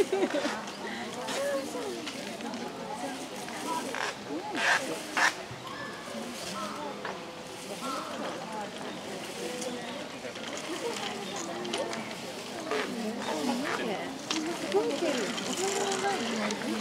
本家で。